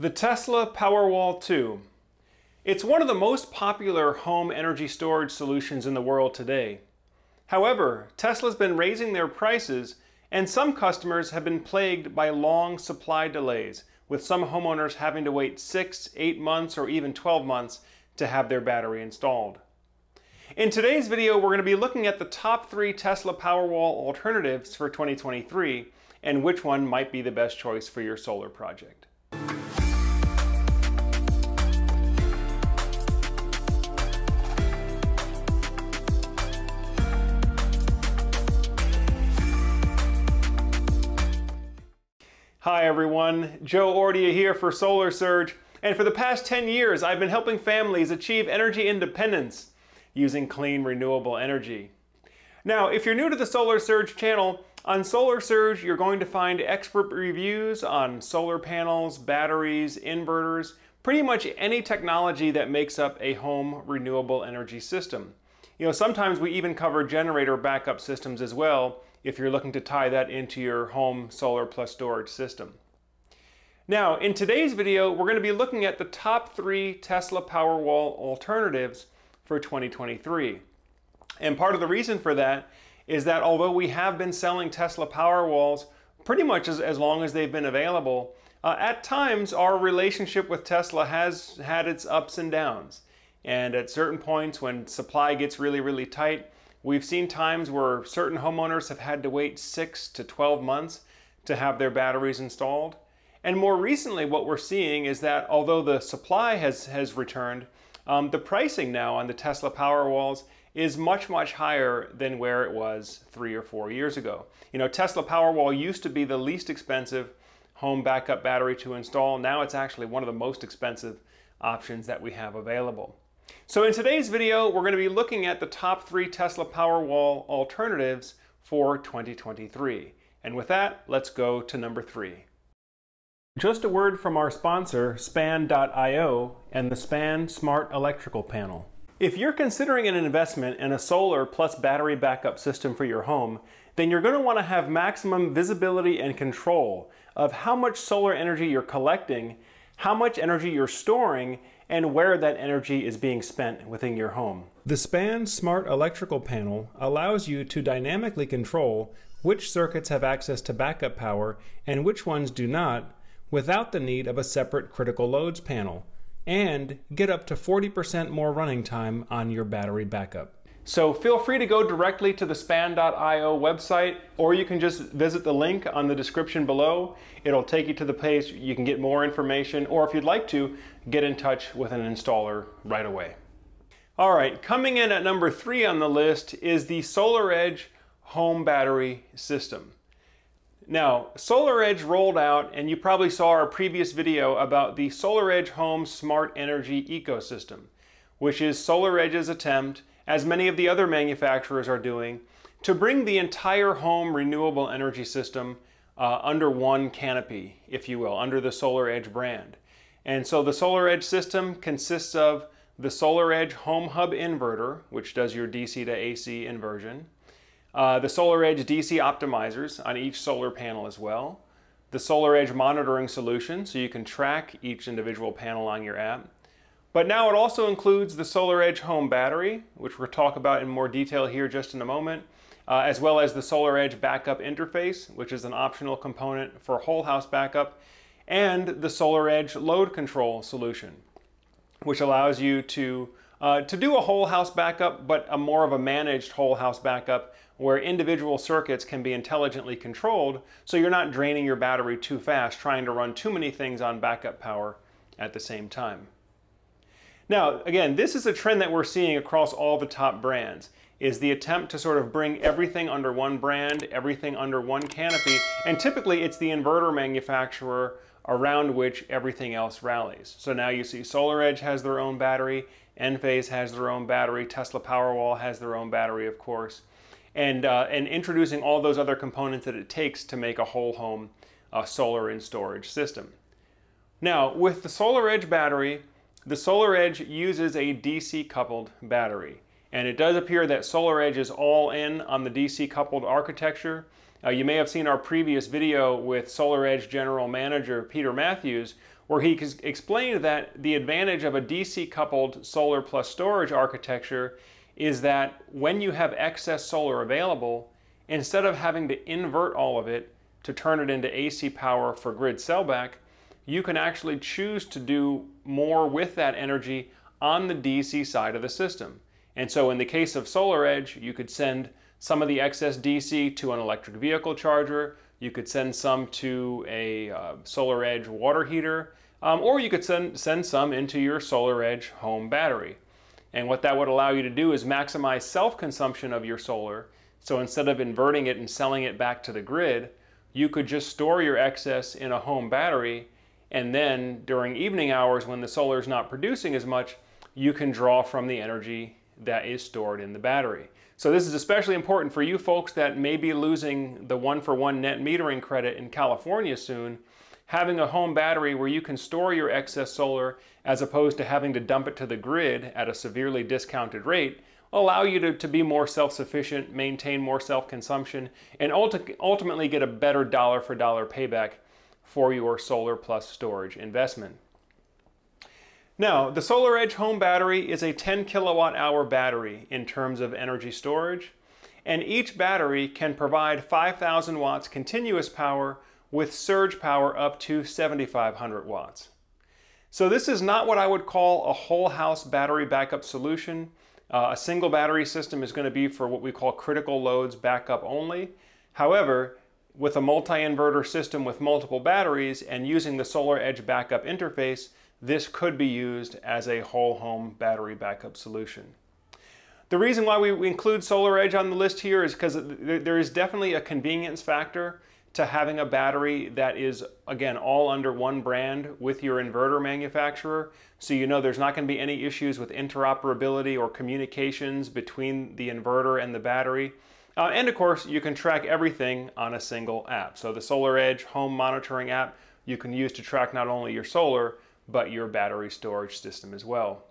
The Tesla Powerwall 2. It's one of the most popular home energy storage solutions in the world today. However, Tesla's been raising their prices and some customers have been plagued by long supply delays, with some homeowners having to wait 6, 8 months, or even 12 months to have their battery installed. In today's video, we're going to be looking at the top three Tesla Powerwall alternatives for 2023 and which one might be the best choice for your solar project. Hi everyone, Joe Ordia here for Solar Surge, and for the past 10 years I've been helping families achieve energy independence using clean renewable energy. Now, if you're new to the Solar Surge channel, on Solar Surge you're going to find expert reviews on solar panels, batteries, inverters, pretty much any technology that makes up a home renewable energy system. You know, sometimes we even cover generator backup systems as well, if you're looking to tie that into your home solar plus storage system. Now, in today's video, we're going to be looking at the top three Tesla Powerwall alternatives for 2023. And part of the reason for that is that although we have been selling Tesla Powerwalls pretty much as, as long as they've been available, uh, at times our relationship with Tesla has had its ups and downs. And at certain points when supply gets really, really tight, We've seen times where certain homeowners have had to wait 6 to 12 months to have their batteries installed. And more recently, what we're seeing is that although the supply has, has returned, um, the pricing now on the Tesla Powerwalls is much, much higher than where it was three or four years ago. You know, Tesla Powerwall used to be the least expensive home backup battery to install. Now it's actually one of the most expensive options that we have available. So in today's video, we're going to be looking at the top three Tesla Powerwall alternatives for 2023. And with that, let's go to number three. Just a word from our sponsor, Span.io, and the Span Smart Electrical Panel. If you're considering an investment in a solar plus battery backup system for your home, then you're going to want to have maximum visibility and control of how much solar energy you're collecting, how much energy you're storing, and where that energy is being spent within your home. The SPAN Smart Electrical Panel allows you to dynamically control which circuits have access to backup power and which ones do not without the need of a separate critical loads panel and get up to 40% more running time on your battery backup. So feel free to go directly to the span.io website, or you can just visit the link on the description below. It'll take you to the page, you can get more information, or if you'd like to, get in touch with an installer right away. All right, coming in at number three on the list is the SolarEdge home battery system. Now, SolarEdge rolled out, and you probably saw our previous video about the SolarEdge Home Smart Energy Ecosystem, which is SolarEdge's attempt as many of the other manufacturers are doing, to bring the entire home renewable energy system uh, under one canopy, if you will, under the SolarEdge brand. And so the SolarEdge system consists of the SolarEdge Home Hub Inverter, which does your DC to AC inversion, uh, the SolarEdge DC optimizers on each solar panel as well, the SolarEdge monitoring solution, so you can track each individual panel on your app, but now it also includes the SolarEdge home battery, which we'll talk about in more detail here just in a moment, uh, as well as the SolarEdge backup interface, which is an optional component for whole house backup, and the SolarEdge load control solution, which allows you to, uh, to do a whole house backup, but a more of a managed whole house backup where individual circuits can be intelligently controlled so you're not draining your battery too fast trying to run too many things on backup power at the same time. Now, again, this is a trend that we're seeing across all the top brands, is the attempt to sort of bring everything under one brand, everything under one canopy, and typically it's the inverter manufacturer around which everything else rallies. So now you see SolarEdge has their own battery, Enphase has their own battery, Tesla Powerwall has their own battery, of course, and, uh, and introducing all those other components that it takes to make a whole home uh, solar and storage system. Now, with the SolarEdge battery, the SolarEdge uses a DC coupled battery. And it does appear that SolarEdge is all in on the DC coupled architecture. Uh, you may have seen our previous video with SolarEdge General Manager Peter Matthews, where he explained that the advantage of a DC coupled solar plus storage architecture is that when you have excess solar available, instead of having to invert all of it to turn it into AC power for grid sellback, you can actually choose to do more with that energy on the DC side of the system. And so in the case of SolarEdge, you could send some of the excess DC to an electric vehicle charger, you could send some to a uh, SolarEdge water heater, um, or you could send, send some into your SolarEdge home battery. And what that would allow you to do is maximize self-consumption of your solar. So instead of inverting it and selling it back to the grid, you could just store your excess in a home battery and then during evening hours when the solar is not producing as much, you can draw from the energy that is stored in the battery. So this is especially important for you folks that may be losing the one for one net metering credit in California soon. Having a home battery where you can store your excess solar as opposed to having to dump it to the grid at a severely discounted rate allow you to, to be more self-sufficient, maintain more self-consumption, and ulti ultimately get a better dollar for dollar payback for your solar plus storage investment. Now, the SolarEdge home battery is a 10 kilowatt hour battery in terms of energy storage, and each battery can provide 5,000 watts continuous power with surge power up to 7,500 watts. So this is not what I would call a whole house battery backup solution. Uh, a single battery system is going to be for what we call critical loads backup only. However, with a multi-inverter system with multiple batteries and using the SolarEdge backup interface, this could be used as a whole home battery backup solution. The reason why we include SolarEdge on the list here is because there is definitely a convenience factor to having a battery that is, again, all under one brand with your inverter manufacturer. So you know there's not going to be any issues with interoperability or communications between the inverter and the battery. Uh, and of course, you can track everything on a single app. So the SolarEdge home monitoring app you can use to track not only your solar, but your battery storage system as well.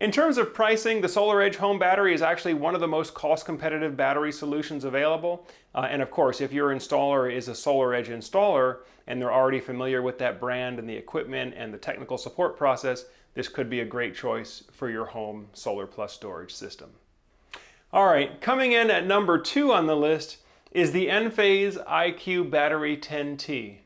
In terms of pricing, the SolarEdge home battery is actually one of the most cost competitive battery solutions available. Uh, and of course, if your installer is a SolarEdge installer and they're already familiar with that brand and the equipment and the technical support process, this could be a great choice for your home solar plus storage system. All right, coming in at number two on the list is the Enphase IQ Battery 10T.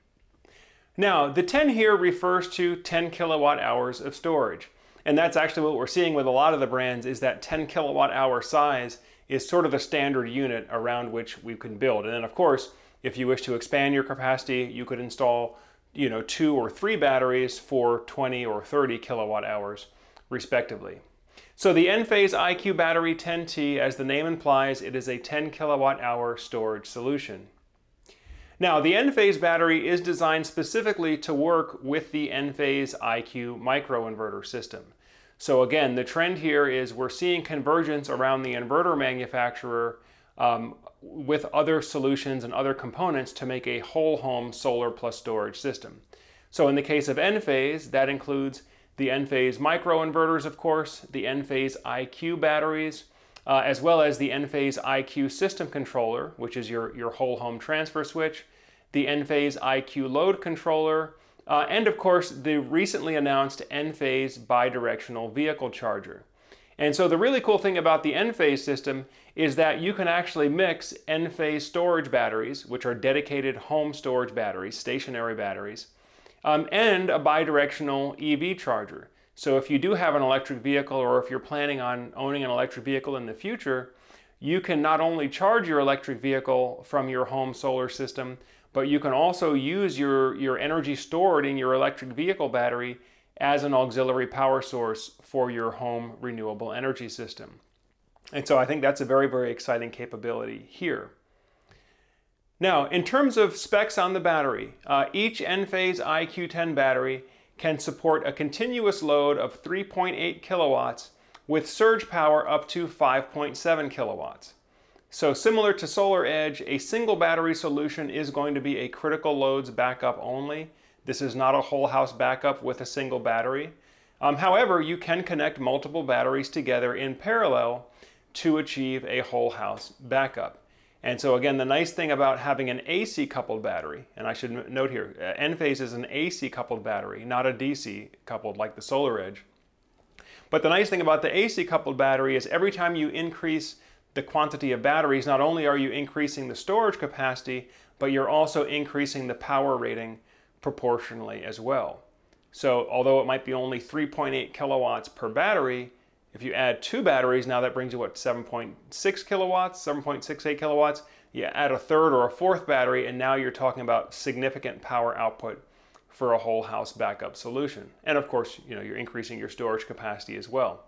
Now, the 10 here refers to 10 kilowatt hours of storage. And that's actually what we're seeing with a lot of the brands is that 10 kilowatt hour size is sort of the standard unit around which we can build. And then of course, if you wish to expand your capacity, you could install you know, two or three batteries for 20 or 30 kilowatt hours respectively. So the Enphase IQ Battery 10T, as the name implies, it is a 10 kilowatt hour storage solution. Now, the Enphase battery is designed specifically to work with the Enphase IQ microinverter system. So again, the trend here is we're seeing convergence around the inverter manufacturer um, with other solutions and other components to make a whole home solar plus storage system. So in the case of Enphase, that includes the Enphase microinverters, of course, the Enphase IQ batteries, uh, as well as the Enphase IQ system controller, which is your, your whole home transfer switch, the Enphase IQ load controller, uh, and of course the recently announced Enphase bidirectional vehicle charger. And so the really cool thing about the Enphase system is that you can actually mix Enphase storage batteries, which are dedicated home storage batteries, stationary batteries, um, and a bidirectional EV charger. So if you do have an electric vehicle or if you're planning on owning an electric vehicle in the future, you can not only charge your electric vehicle from your home solar system, but you can also use your, your energy stored in your electric vehicle battery as an auxiliary power source for your home renewable energy system. And so I think that's a very, very exciting capability here. Now, in terms of specs on the battery, uh, each Enphase IQ10 battery can support a continuous load of 3.8 kilowatts with surge power up to 5.7 kilowatts. So similar to SolarEdge, a single battery solution is going to be a critical loads backup only. This is not a whole house backup with a single battery. Um, however, you can connect multiple batteries together in parallel to achieve a whole house backup. And so again, the nice thing about having an AC coupled battery, and I should note here, uh, Enphase is an AC coupled battery, not a DC coupled like the SolarEdge. But the nice thing about the AC coupled battery is every time you increase the quantity of batteries, not only are you increasing the storage capacity, but you're also increasing the power rating proportionally as well. So although it might be only 3.8 kilowatts per battery, if you add two batteries, now that brings you what, 7.6 kilowatts, 7.68 kilowatts. You add a third or a fourth battery, and now you're talking about significant power output for a whole house backup solution. And of course, you know, you're increasing your storage capacity as well.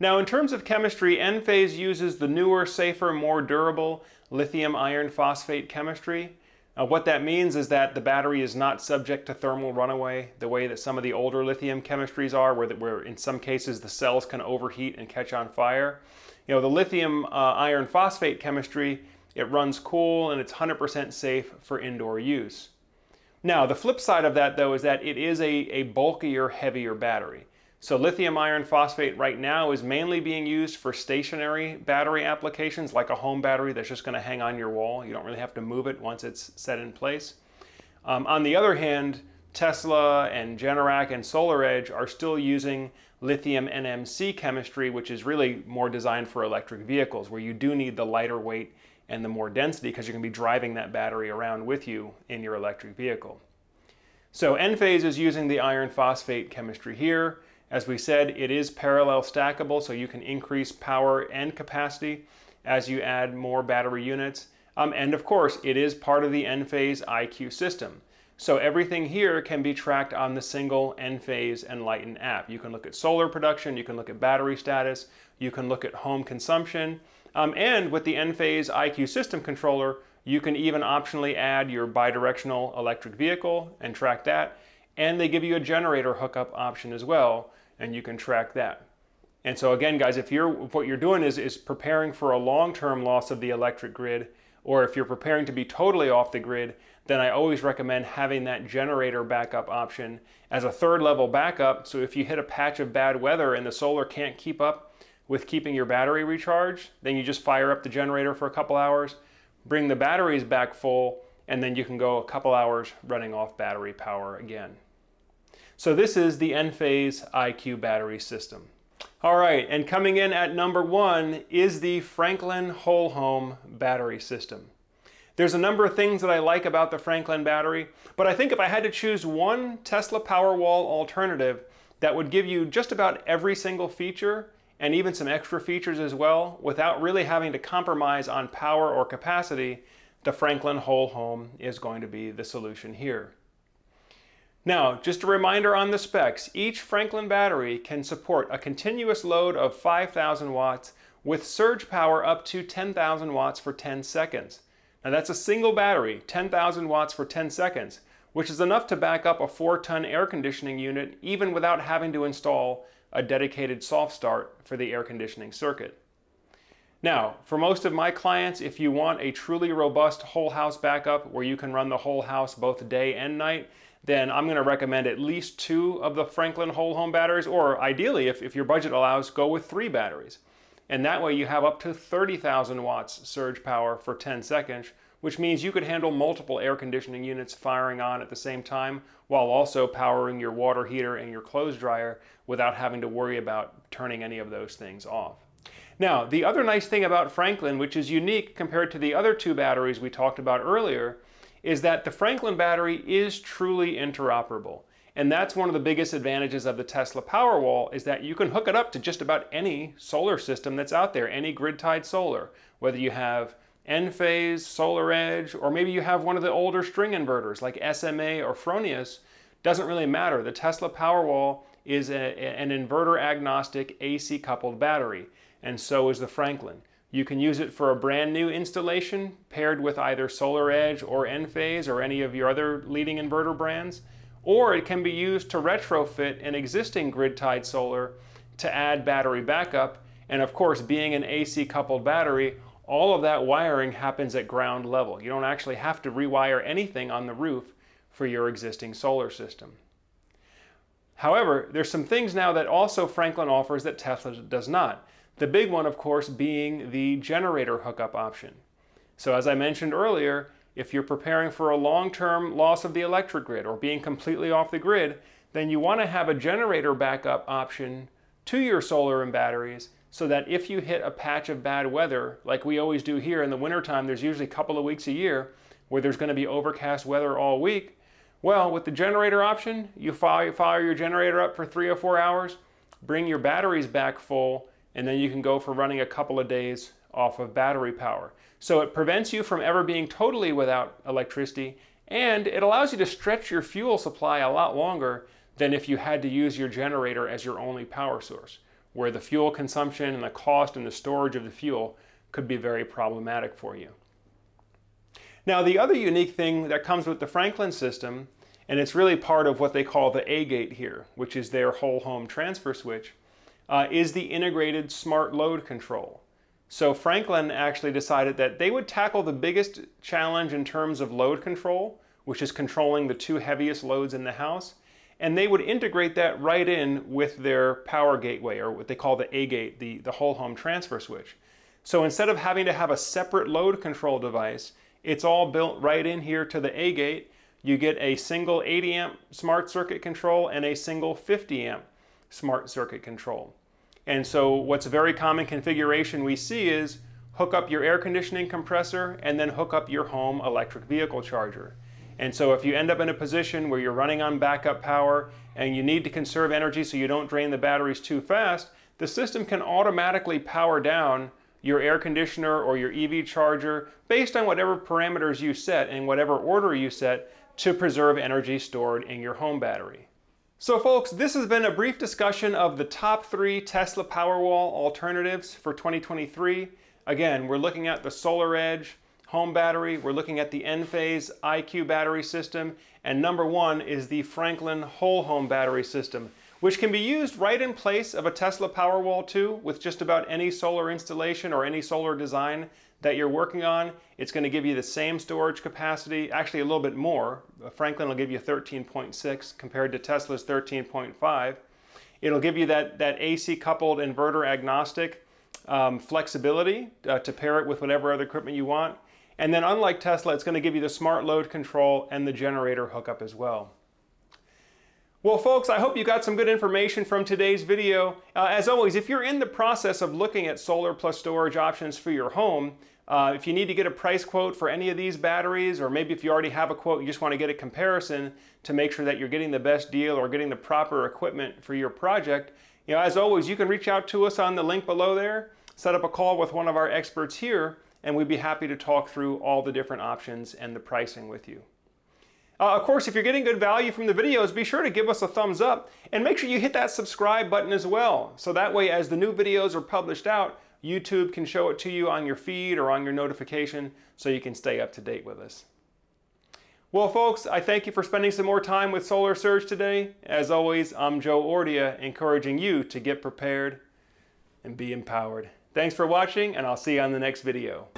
Now, in terms of chemistry, Enphase uses the newer, safer, more durable lithium iron phosphate chemistry. Uh, what that means is that the battery is not subject to thermal runaway the way that some of the older lithium chemistries are, where, the, where in some cases the cells can overheat and catch on fire. You know, the lithium uh, iron phosphate chemistry, it runs cool and it's 100% safe for indoor use. Now, the flip side of that though is that it is a, a bulkier, heavier battery. So lithium iron phosphate right now is mainly being used for stationary battery applications like a home battery that's just going to hang on your wall. You don't really have to move it once it's set in place. Um, on the other hand, Tesla and Generac and SolarEdge are still using lithium NMC chemistry, which is really more designed for electric vehicles, where you do need the lighter weight and the more density because you're going to be driving that battery around with you in your electric vehicle. So Enphase is using the iron phosphate chemistry here. As we said, it is parallel stackable, so you can increase power and capacity as you add more battery units. Um, and of course, it is part of the Enphase IQ system. So everything here can be tracked on the single Enphase Enlighten app. You can look at solar production, you can look at battery status, you can look at home consumption, um, and with the Enphase IQ system controller, you can even optionally add your bidirectional electric vehicle and track that. And they give you a generator hookup option as well, and you can track that. And so again, guys, if you're what you're doing is, is preparing for a long-term loss of the electric grid, or if you're preparing to be totally off the grid, then I always recommend having that generator backup option as a third level backup. So if you hit a patch of bad weather and the solar can't keep up with keeping your battery recharged, then you just fire up the generator for a couple hours, bring the batteries back full, and then you can go a couple hours running off battery power again. So this is the Enphase IQ battery system. All right, and coming in at number one is the Franklin Whole Home battery system. There's a number of things that I like about the Franklin battery, but I think if I had to choose one Tesla Powerwall alternative that would give you just about every single feature and even some extra features as well without really having to compromise on power or capacity, the Franklin Whole Home is going to be the solution here. Now, just a reminder on the specs, each Franklin battery can support a continuous load of 5,000 watts with surge power up to 10,000 watts for 10 seconds. Now that's a single battery, 10,000 watts for 10 seconds, which is enough to back up a 4-ton air conditioning unit even without having to install a dedicated soft start for the air conditioning circuit. Now, for most of my clients, if you want a truly robust whole house backup where you can run the whole house both day and night, then I'm going to recommend at least two of the Franklin whole home batteries, or ideally, if, if your budget allows, go with three batteries. And that way you have up to 30,000 watts surge power for 10 seconds, which means you could handle multiple air conditioning units firing on at the same time while also powering your water heater and your clothes dryer without having to worry about turning any of those things off. Now, the other nice thing about Franklin, which is unique compared to the other two batteries we talked about earlier, is that the Franklin battery is truly interoperable. And that's one of the biggest advantages of the Tesla Powerwall is that you can hook it up to just about any solar system that's out there, any grid-tied solar, whether you have Enphase, SolarEdge, or maybe you have one of the older string inverters like SMA or Fronius, doesn't really matter. The Tesla Powerwall is a, an inverter agnostic AC coupled battery, and so is the Franklin. You can use it for a brand new installation paired with either SolarEdge or Enphase or any of your other leading inverter brands, or it can be used to retrofit an existing grid-tied solar to add battery backup. And of course, being an AC coupled battery, all of that wiring happens at ground level. You don't actually have to rewire anything on the roof for your existing solar system. However, there's some things now that also Franklin offers that Tesla does not. The big one, of course, being the generator hookup option. So as I mentioned earlier, if you're preparing for a long-term loss of the electric grid or being completely off the grid, then you want to have a generator backup option to your solar and batteries so that if you hit a patch of bad weather, like we always do here in the wintertime, there's usually a couple of weeks a year where there's going to be overcast weather all week. Well, with the generator option, you fire, fire your generator up for three or four hours, bring your batteries back full, and then you can go for running a couple of days off of battery power. So it prevents you from ever being totally without electricity, and it allows you to stretch your fuel supply a lot longer than if you had to use your generator as your only power source, where the fuel consumption and the cost and the storage of the fuel could be very problematic for you. Now, the other unique thing that comes with the Franklin system, and it's really part of what they call the aGate here, which is their whole home transfer switch, uh, is the integrated smart load control. So Franklin actually decided that they would tackle the biggest challenge in terms of load control, which is controlling the two heaviest loads in the house, and they would integrate that right in with their power gateway, or what they call the aGate, the, the whole home transfer switch. So instead of having to have a separate load control device, it's all built right in here to the aGate. You get a single 80 amp smart circuit control and a single 50 amp smart circuit control. And so what's a very common configuration we see is hook up your air conditioning compressor and then hook up your home electric vehicle charger. And so if you end up in a position where you're running on backup power and you need to conserve energy so you don't drain the batteries too fast, the system can automatically power down your air conditioner or your EV charger based on whatever parameters you set and whatever order you set to preserve energy stored in your home battery. So folks, this has been a brief discussion of the top three Tesla Powerwall alternatives for 2023. Again, we're looking at the SolarEdge, home battery, we're looking at the Enphase IQ battery system, and number one is the Franklin whole home battery system, which can be used right in place of a Tesla Powerwall 2 with just about any solar installation or any solar design that you're working on. It's going to give you the same storage capacity, actually a little bit more. Franklin will give you 13.6 compared to Tesla's 13.5. It'll give you that, that AC coupled inverter agnostic um, flexibility uh, to pair it with whatever other equipment you want. And then unlike Tesla, it's going to give you the smart load control and the generator hookup as well. Well, folks, I hope you got some good information from today's video. Uh, as always, if you're in the process of looking at solar plus storage options for your home, uh, if you need to get a price quote for any of these batteries, or maybe if you already have a quote, you just want to get a comparison to make sure that you're getting the best deal or getting the proper equipment for your project, you know, as always, you can reach out to us on the link below there, set up a call with one of our experts here, and we'd be happy to talk through all the different options and the pricing with you. Uh, of course, if you're getting good value from the videos, be sure to give us a thumbs up and make sure you hit that subscribe button as well. So that way, as the new videos are published out, YouTube can show it to you on your feed or on your notification so you can stay up to date with us. Well, folks, I thank you for spending some more time with Solar Surge today. As always, I'm Joe Ordia, encouraging you to get prepared and be empowered. Thanks for watching, and I'll see you on the next video.